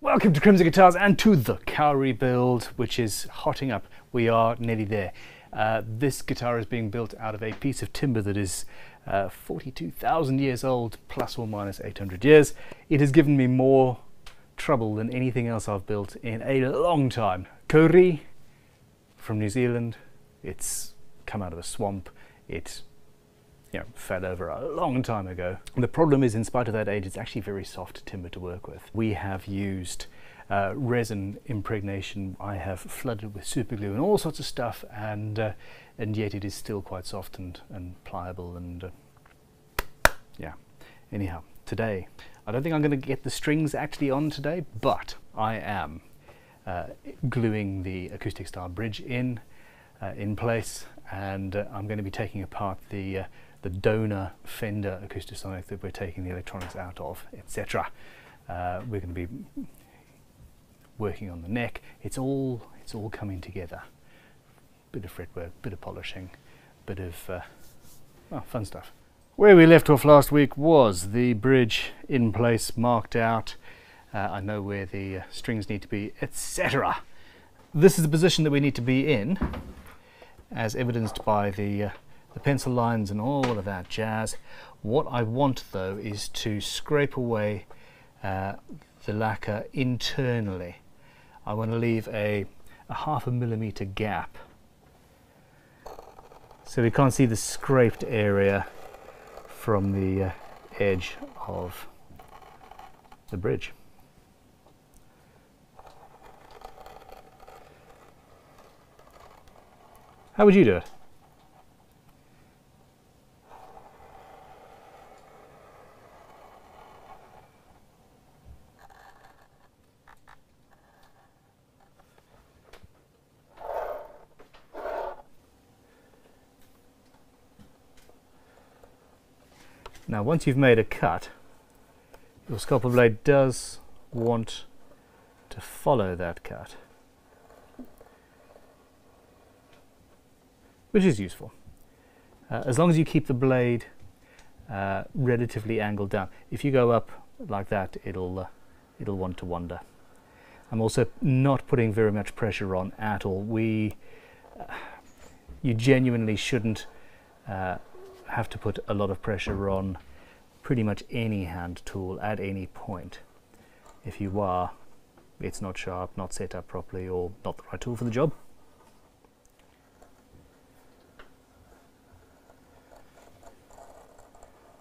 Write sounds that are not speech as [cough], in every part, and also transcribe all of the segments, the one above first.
Welcome to Crimson Guitars and to the Kauri build, which is hotting up. We are nearly there. Uh, this guitar is being built out of a piece of timber that is uh, 42,000 years old, plus or minus 800 years. It has given me more trouble than anything else I've built in a long time. Kauri from New Zealand. It's come out of a swamp. It you know, fell over a long time ago. The problem is, in spite of that age, it's actually very soft timber to work with. We have used uh, resin impregnation. I have flooded with super glue and all sorts of stuff, and uh, and yet it is still quite soft and, and pliable and uh, yeah. Anyhow, today I don't think I'm going to get the strings actually on today, but I am uh, gluing the acoustic style bridge in uh, in place, and uh, I'm going to be taking apart the the donor Fender Acoustasonic that we're taking the electronics out of, etc. Uh, we're going to be working on the neck. It's all it's all coming together. Bit of fretwork, bit of polishing, bit of uh, well, fun stuff. Where we left off last week was the bridge in place, marked out. Uh, I know where the uh, strings need to be, etc. This is the position that we need to be in, as evidenced by the uh, the pencil lines and all of that jazz. What I want though is to scrape away uh, the lacquer internally. I want to leave a, a half a millimeter gap so we can't see the scraped area from the uh, edge of the bridge. How would you do it? Now once you've made a cut, your scalpel blade does want to follow that cut, which is useful. Uh, as long as you keep the blade uh, relatively angled down. If you go up like that, it'll uh, it'll want to wander. I'm also not putting very much pressure on at all. We, uh, you genuinely shouldn't uh, have to put a lot of pressure on pretty much any hand tool at any point. If you are, it's not sharp, not set up properly, or not the right tool for the job.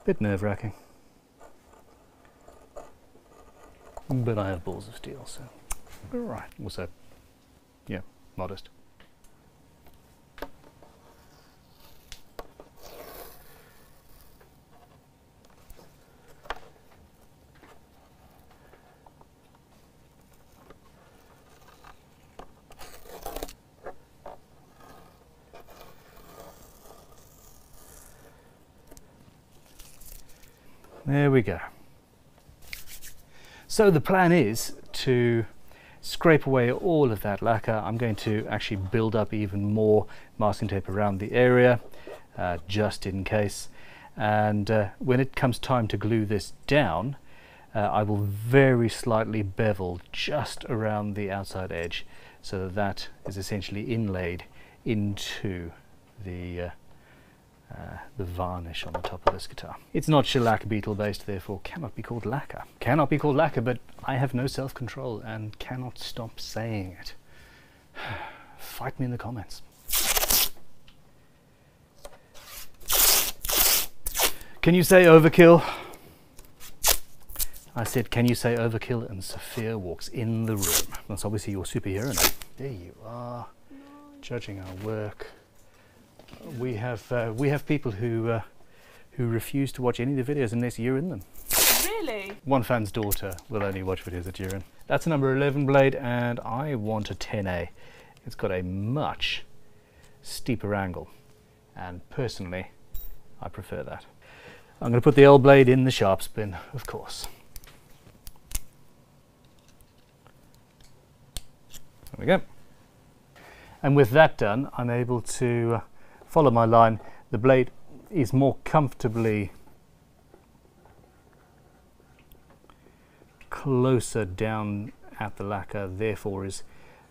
Bit nerve-wracking. But I have balls of steel, so... Right. Also, yeah, modest. There we go. So the plan is to scrape away all of that lacquer. I'm going to actually build up even more masking tape around the area uh, just in case. And uh, when it comes time to glue this down, uh, I will very slightly bevel just around the outside edge so that that is essentially inlaid into the uh, the varnish on the top of this guitar. It's not shellac beetle based, therefore cannot be called lacquer. Cannot be called lacquer, but I have no self-control and cannot stop saying it. [sighs] Fight me in the comments. Can you say overkill? I said, can you say overkill? And Sophia walks in the room. That's obviously your superhero now. There you are, judging our work we have uh, we have people who uh, who refuse to watch any of the videos unless you're in them. Really? One fan's daughter will only watch videos that you're in. That's a number 11 blade, and I want a 10A. It's got a much steeper angle, and personally, I prefer that. I'm going to put the L blade in the sharp spin, of course. There we go. And with that done, I'm able to uh, follow my line, the blade is more comfortably closer down at the lacquer, therefore is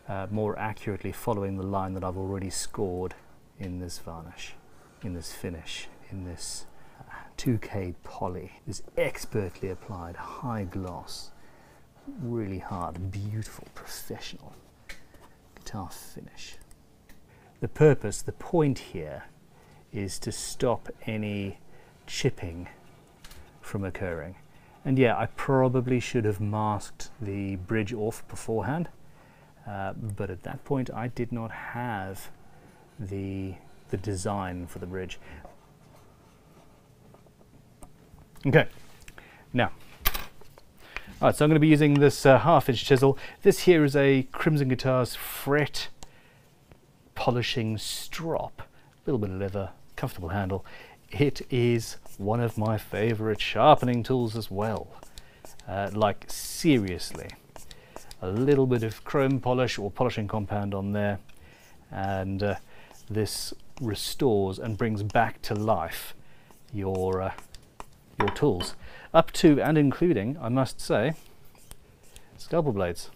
uh, more accurately following the line that I've already scored in this varnish, in this finish, in this 2K uh, poly. This expertly applied high gloss, really hard, beautiful, professional guitar finish. The purpose, the point here is to stop any chipping from occurring. And yeah, I probably should have masked the bridge off beforehand, uh, but at that point I did not have the, the design for the bridge. Okay, now, all right, so I'm going to be using this uh, half inch chisel. This here is a Crimson Guitars fret polishing strop, a little bit of leather, comfortable handle. It is one of my favorite sharpening tools as well. Uh, like seriously, a little bit of chrome polish or polishing compound on there and uh, this restores and brings back to life your uh, your tools up to and including I must say scalpel blades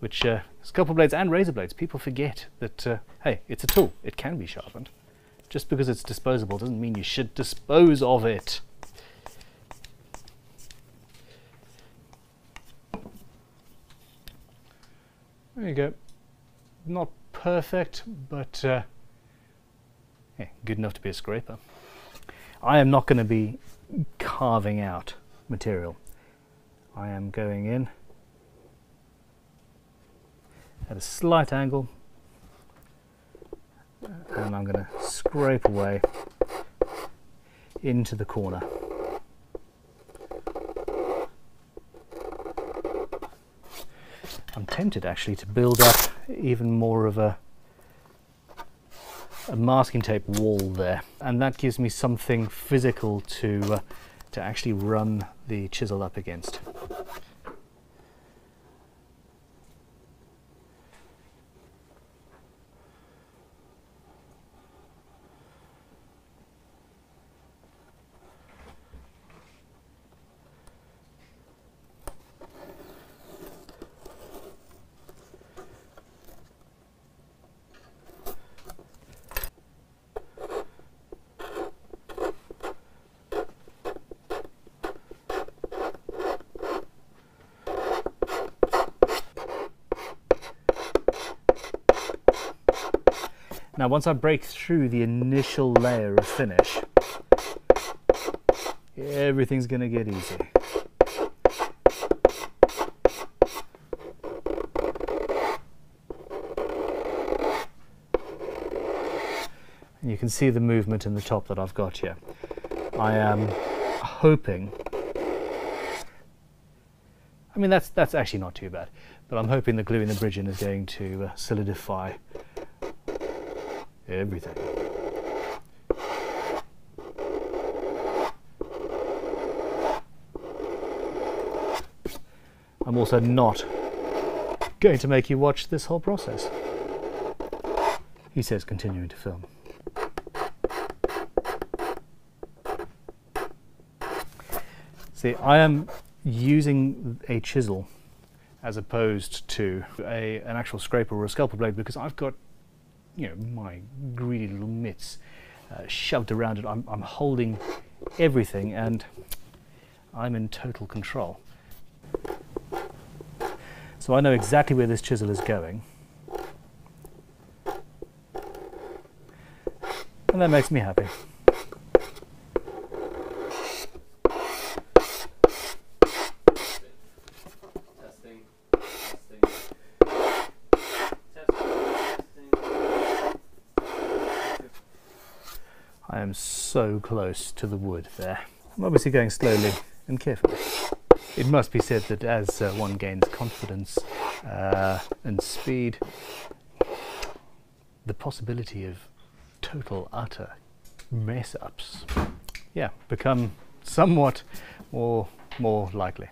which uh, scalpel blades and razor blades people forget that uh, hey it's a tool it can be sharpened just because it's disposable doesn't mean you should dispose of it. There you go. Not perfect, but uh, yeah, good enough to be a scraper. I am not going to be carving out material. I am going in at a slight angle and I'm going to scrape away into the corner. I'm tempted actually to build up even more of a a masking tape wall there and that gives me something physical to uh, to actually run the chisel up against. Now once I break through the initial layer of finish, everything's going to get easy. And you can see the movement in the top that I've got here. I am hoping I mean that's that's actually not too bad but I'm hoping the glue in the bridging is going to uh, solidify everything. I'm also not going to make you watch this whole process. He says, continuing to film. See, I am using a chisel as opposed to a, an actual scraper or a scalpel blade because I've got you know, my greedy little mitts uh, shoved around it. I'm, I'm holding everything and I'm in total control. So I know exactly where this chisel is going. And that makes me happy. I am so close to the wood there. I'm obviously going slowly and carefully. It must be said that as uh, one gains confidence uh, and speed, the possibility of total, utter mess ups, yeah, become somewhat more, more likely.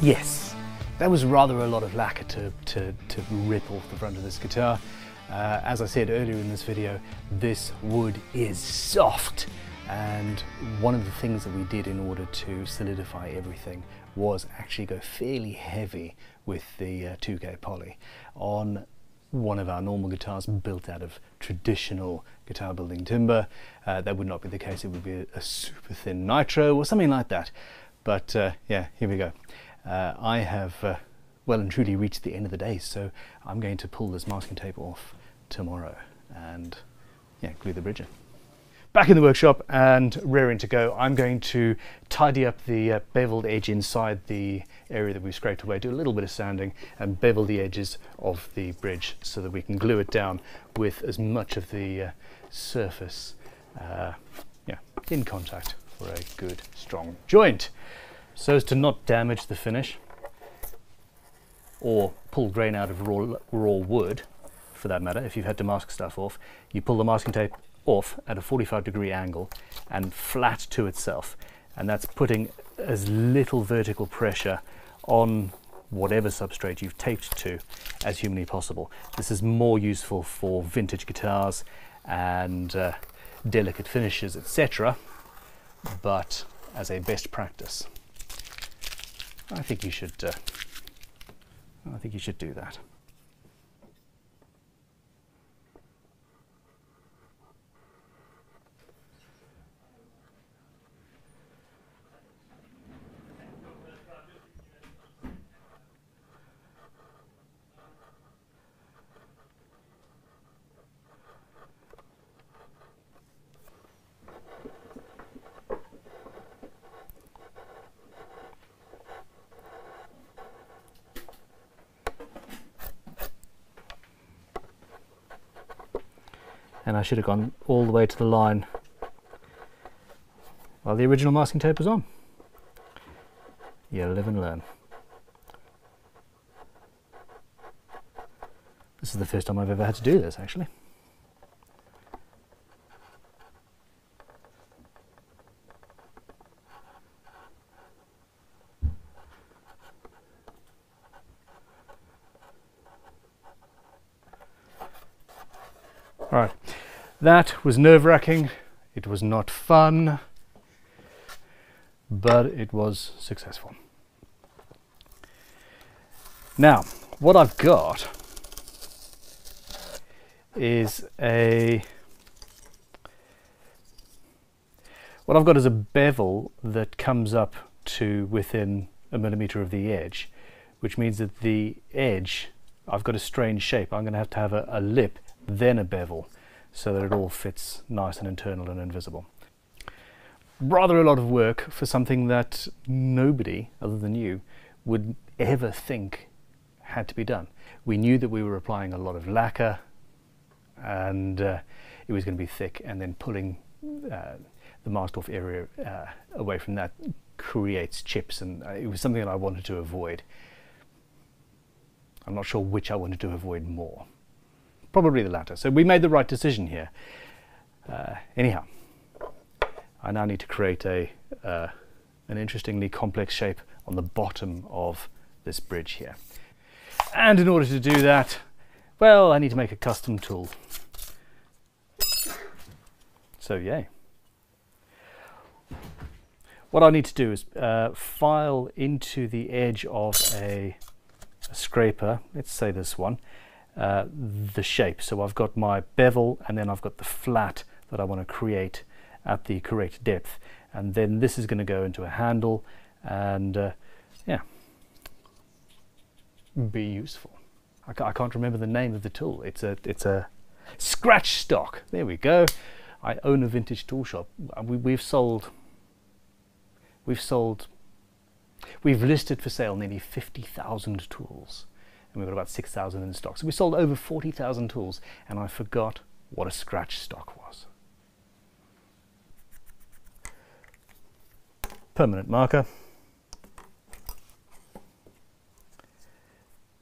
Yes, that was rather a lot of lacquer to, to, to rip off the front of this guitar. Uh, as I said earlier in this video, this wood is soft and one of the things that we did in order to solidify everything was actually go fairly heavy with the uh, 2K poly on one of our normal guitars built out of traditional guitar building timber. Uh, that would not be the case, it would be a, super thin nitro or something like that. But uh, yeah, here we go. Uh, I have uh, well and truly reached the end of the day, so I'm going to pull this masking tape off tomorrow and yeah, glue the bridge in. Back in the workshop and rearing to go, I'm going to tidy up the uh, beveled edge inside the area that we scraped away, do a little bit of sanding and bevel the edges of the bridge so that we can glue it down with as much of the uh, surface uh, yeah, in contact for a good strong joint so as to not damage the finish or pull grain out of raw, raw wood for that matter if you've had to mask stuff off you pull the masking tape off at a 45 degree angle and flat to itself and that's putting as little vertical pressure on whatever substrate you've taped to as humanly possible. This is more useful for vintage guitars and uh, delicate finishes etc but as a best practice I think you should uh, I think you should do that. And I should have gone all the way to the line while the original masking tape was on. You live and learn. This is the first time I've ever had to do this actually. All right. That was nerve wracking. It was not fun, but it was successful. Now, what I've got is a what I've got is a bevel that comes up to within a millimeter of the edge, which means that the edge, I've got a strange shape. I'm going to have to have a, a lip, then a bevel so that it all fits nice and internal and invisible. Rather a lot of work for something that nobody other than you would ever think had to be done. We knew that we were applying a lot of lacquer and uh, it was going to be thick and then pulling uh, the masked off area uh, away from that creates chips and uh, it was something that I wanted to avoid. I'm not sure which I wanted to avoid more. Probably the latter. So we made the right decision here. Uh, anyhow, I now need to create a uh, an interestingly complex shape on the bottom of this bridge here. And in order to do that, well, I need to make a custom tool. So yay. What I need to do is uh, file into the edge of a, a scraper, let's say this one, uh, the shape. So I've got my bevel and then I've got the flat that I want to create at the correct depth. And then this is going to go into a handle and uh, yeah, be useful. I, ca I can't remember the name of the tool. It's a, it's a scratch stock. There we go. I own a vintage tool shop. Uh, we, we've sold, we've sold, we've listed for sale nearly 50,000 tools and we've got about 6,000 in stock. So we sold over 40,000 tools and I forgot what a scratch stock was. Permanent marker.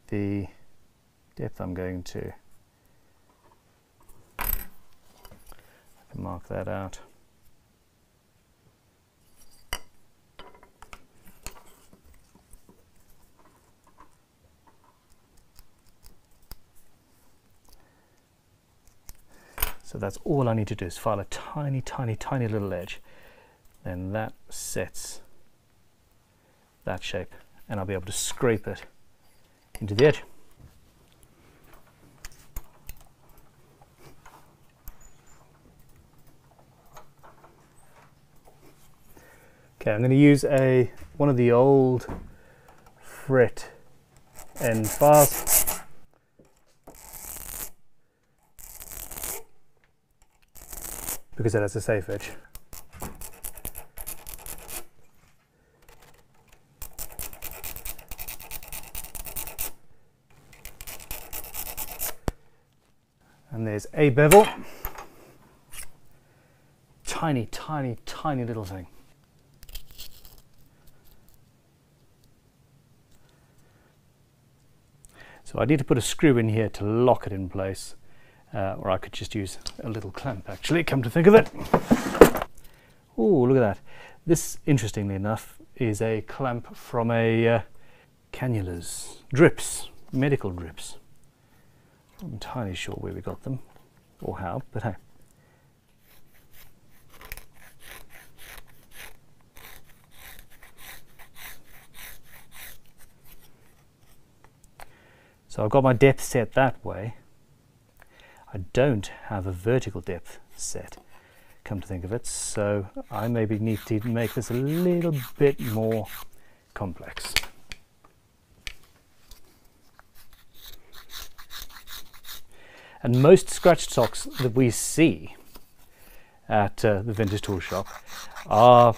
The depth I'm going to mark that out. So that's all I need to do is file a tiny, tiny, tiny little edge. Then that sets that shape and I'll be able to scrape it into the edge. Okay, I'm going to use a one of the old fret end bars. Because it has a safe edge. And there's a bevel. Tiny, tiny, tiny little thing. So I need to put a screw in here to lock it in place, uh, or I could just use a little clamp actually, come to think of it. Oh, look at that. This, interestingly enough, is a clamp from a uh, cannulas, drips, medical drips. I'm entirely sure where we got them or how, but hey. So I've got my depth set that way. I don't have a vertical depth set, come to think of it, so I maybe need to make this a little bit more complex. And most scratch stocks that we see at uh, the vintage tool shop are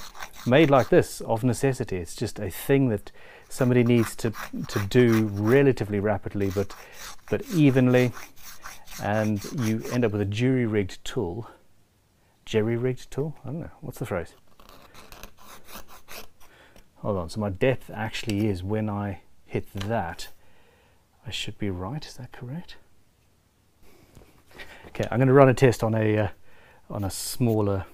made like this of necessity. It's just a thing that somebody needs to, to do relatively rapidly but, but evenly and you end up with a jury-rigged tool. Jerry-rigged tool? I don't know. What's the phrase? Hold on. So my depth actually is when I hit that. I should be right. Is that correct? Okay, I'm going to run a test on a uh, on a smaller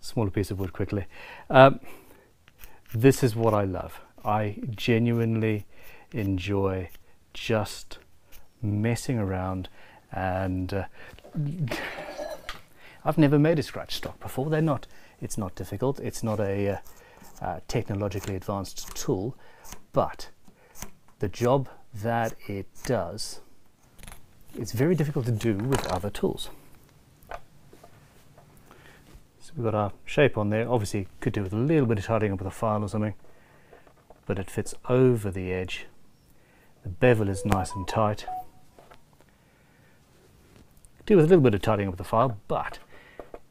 smaller piece of wood quickly. Um, this is what I love. I genuinely enjoy just messing around and uh, [laughs] I've never made a scratch stock before. They're not, it's not difficult. It's not a uh, uh, technologically advanced tool, but the job that it does, it's very difficult to do with other tools. So we've got our shape on there. Obviously could do with a little bit of tidying up with a file or something, but it fits over the edge. The bevel is nice and tight. Do with a little bit of tidying up the file, but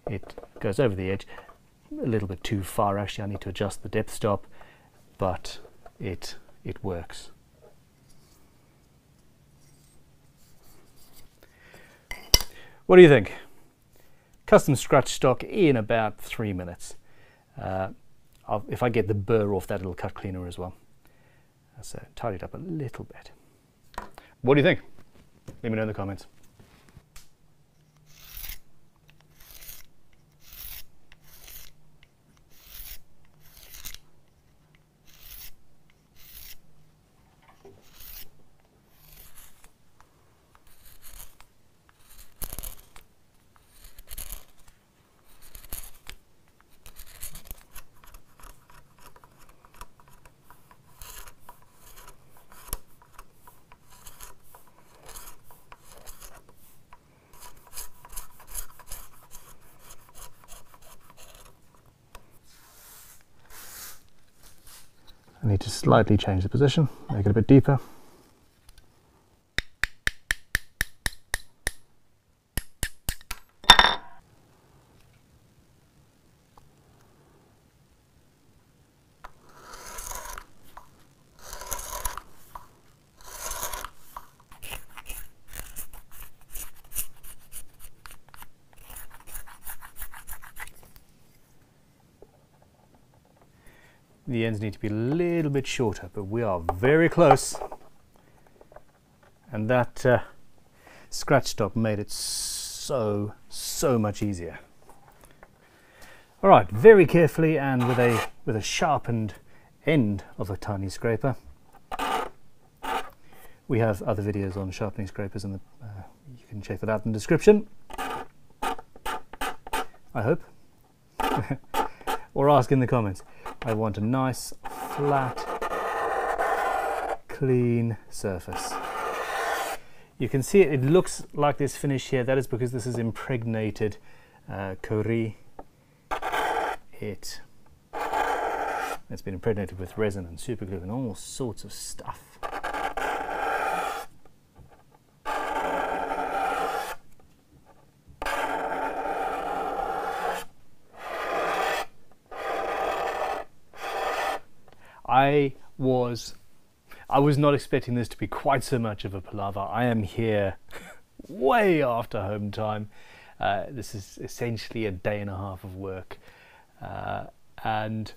it goes over the edge a little bit too far. Actually, I need to adjust the depth stop, but it it works. What do you think? Custom scratch stock in about three minutes. Uh, if I get the burr off that, it'll cut cleaner as well. So tidy it up a little bit. What do you think? Let me know in the comments. I need to slightly change the position, make it a bit deeper. the ends need to be a little bit shorter, but we are very close. And that uh, scratch stock made it so, so much easier. All right, very carefully and with a, with a sharpened end of a tiny scraper. We have other videos on sharpening scrapers and uh, You can check that out in the description. I hope. [laughs] or ask in the comments. I want a nice, flat, clean surface. You can see it, it looks like this finish here. That is because this is impregnated uh, kauri. It, it's been impregnated with resin and superglue and all sorts of stuff. I was I was not expecting this to be quite so much of a palaver. I am here [laughs] way after home time. Uh, this is essentially a day and a half of work. Uh, and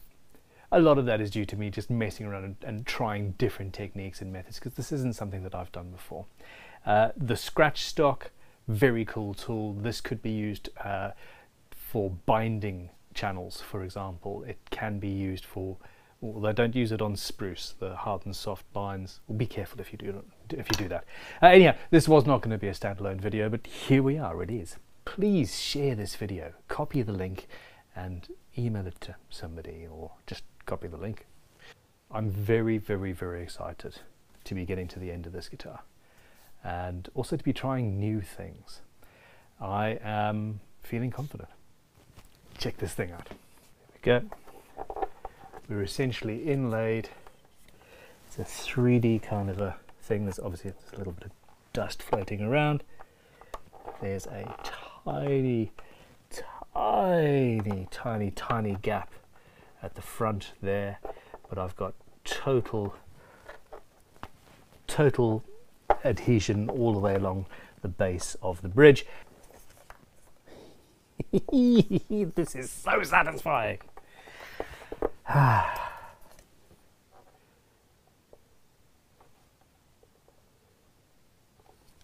a lot of that is due to me just messing around and, and trying different techniques and methods because this isn't something that I've done before. Uh, the scratch stock, very cool tool. This could be used uh, for binding channels, for example. It can be used for although don't use it on spruce, the hard and soft lines. Well, be careful if you do if you do that. Uh, anyhow, this was not going to be a standalone video, but here we are. It is. Please share this video, copy the link, and email it to somebody, or just copy the link. I'm very, very, very excited to be getting to the end of this guitar, and also to be trying new things. I am feeling confident. Check this thing out. Here we go we are essentially inlaid. It's a 3D kind of a thing. There's obviously a little bit of dust floating around. There's a tiny, tiny, tiny, tiny gap at the front there, but I've got total, total adhesion all the way along the base of the bridge. [laughs] this is so satisfying. [sighs]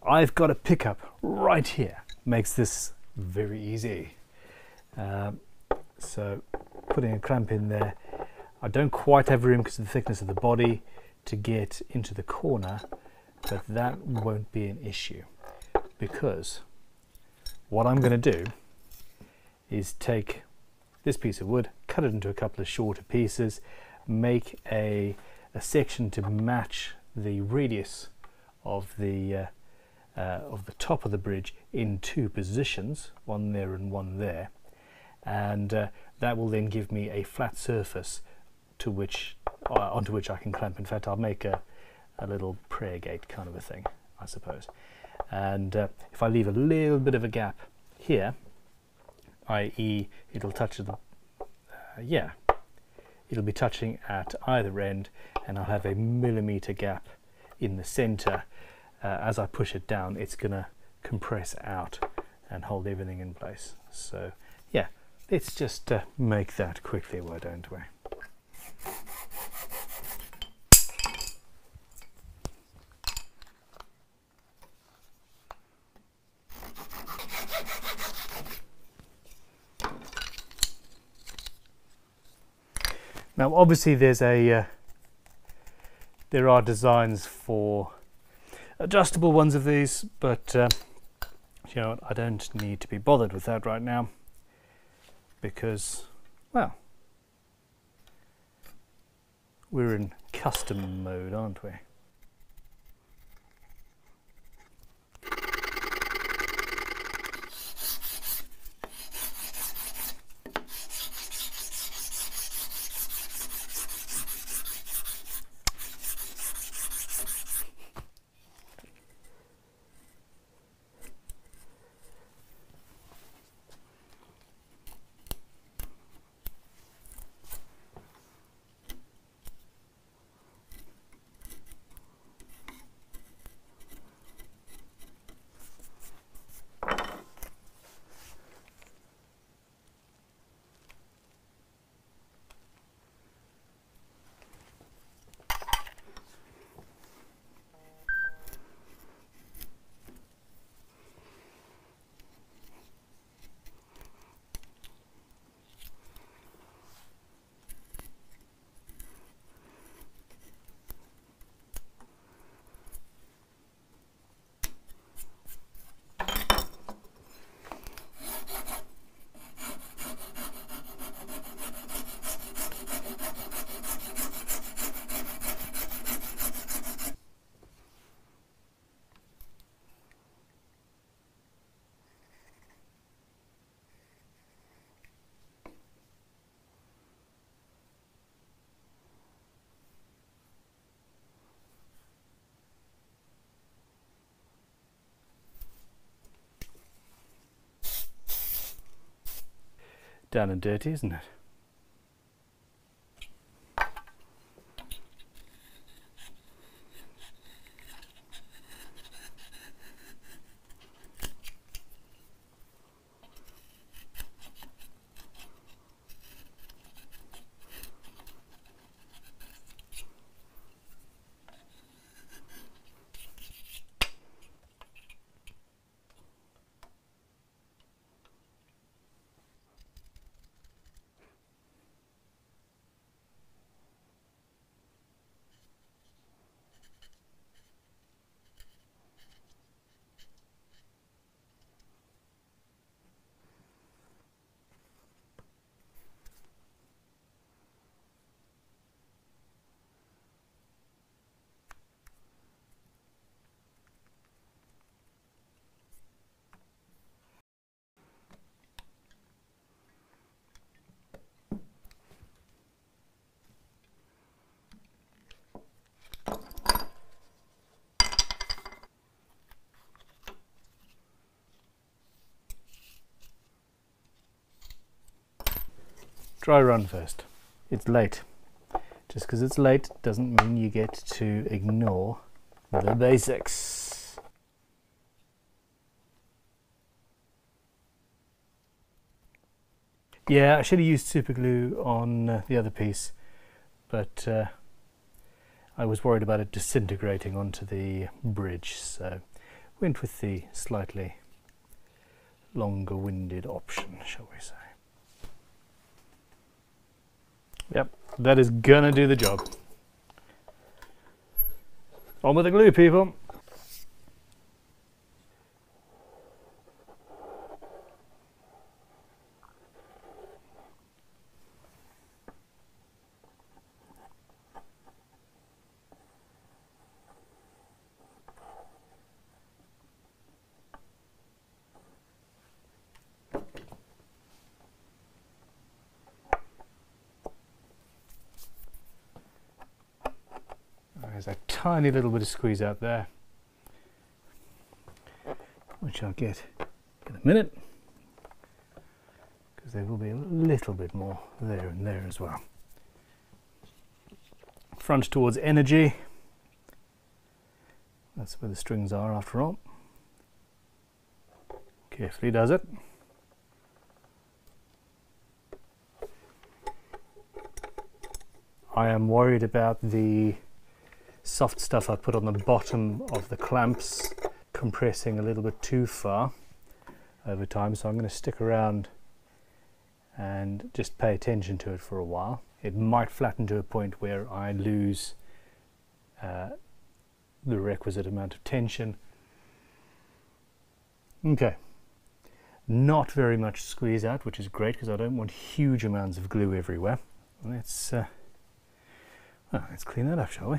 I've got a pickup right here. Makes this very easy. Um, so putting a clamp in there. I don't quite have room because of the thickness of the body to get into the corner, but that won't be an issue because what I'm going to do is take this piece of wood, cut it into a couple of shorter pieces, make a, a section to match the radius of the uh, uh, of the top of the bridge in two positions, one there and one there, and uh, that will then give me a flat surface to which uh, onto which I can clamp. In fact, I'll make a, a little prayer gate kind of a thing, I suppose. And uh, if I leave a little bit of a gap here, i.e. it'll touch the, yeah, it'll be touching at either end and I'll have a millimeter gap in the center. Uh, as I push it down, it's gonna compress out and hold everything in place. So yeah, let's just uh, make that quickly, why don't we? Now obviously there's a uh, there are designs for adjustable ones of these but uh, you know I don't need to be bothered with that right now because well we're in custom mode aren't we down and dirty, isn't it? Dry run first. It's late. Just because it's late doesn't mean you get to ignore the basics. Yeah, I should have used super glue on uh, the other piece, but uh, I was worried about it disintegrating onto the bridge, so went with the slightly longer winded option, shall we say. That is gonna do the job. On with the glue, people. There's a tiny little bit of squeeze out there, which I'll get in a minute, because there will be a little bit more there and there as well. Front towards energy. That's where the strings are after all. Carefully does it. I am worried about the soft stuff I put on the bottom of the clamps compressing a little bit too far over time so I'm going to stick around and just pay attention to it for a while. It might flatten to a point where I lose uh, the requisite amount of tension. Okay, not very much squeeze out which is great because I don't want huge amounts of glue everywhere. Let's, uh, well, let's clean that up shall we?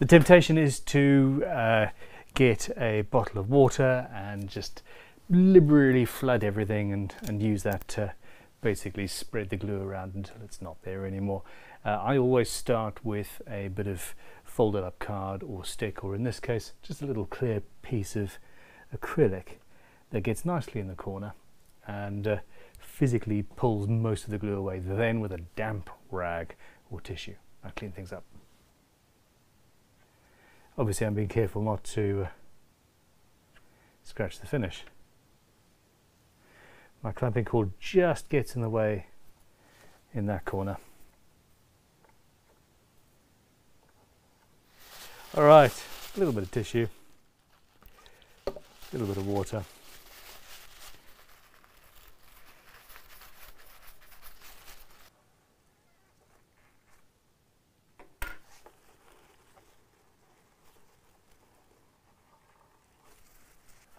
The temptation is to uh, get a bottle of water and just liberally flood everything and, and use that to basically spread the glue around until it's not there anymore. Uh, I always start with a bit of folded up card or stick or in this case just a little clear piece of acrylic that gets nicely in the corner and uh, physically pulls most of the glue away. Then with a damp rag or tissue I clean things up. Obviously I'm being careful not to uh, scratch the finish. My clamping cord just gets in the way in that corner. Alright, a little bit of tissue, a little bit of water.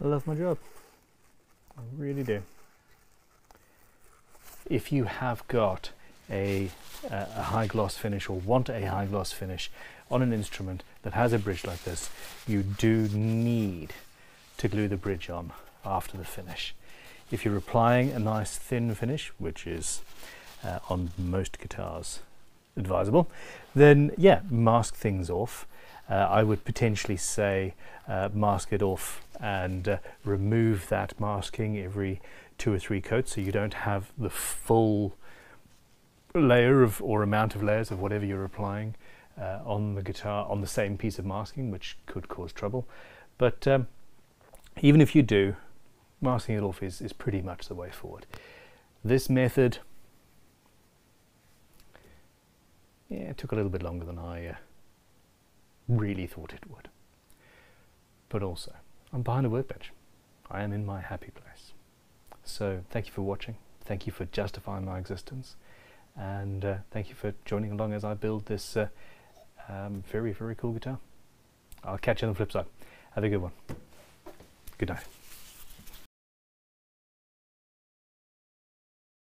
I love my job. I really do. If you have got a, a high gloss finish or want a high gloss finish on an instrument that has a bridge like this, you do need to glue the bridge on after the finish. If you're applying a nice thin finish, which is uh, on most guitars advisable, then yeah, mask things off uh, I would potentially say uh, mask it off and uh, remove that masking every two or three coats so you don't have the full layer of or amount of layers of whatever you're applying uh, on the guitar on the same piece of masking, which could cause trouble. But um, even if you do, masking it off is, is pretty much the way forward. This method, yeah, it took a little bit longer than I uh, really thought it would. But also, I'm behind a workbench. I am in my happy place. So thank you for watching. Thank you for justifying my existence. And uh, thank you for joining along as I build this uh, um, very, very cool guitar. I'll catch you on the flip side. Have a good one. Good night.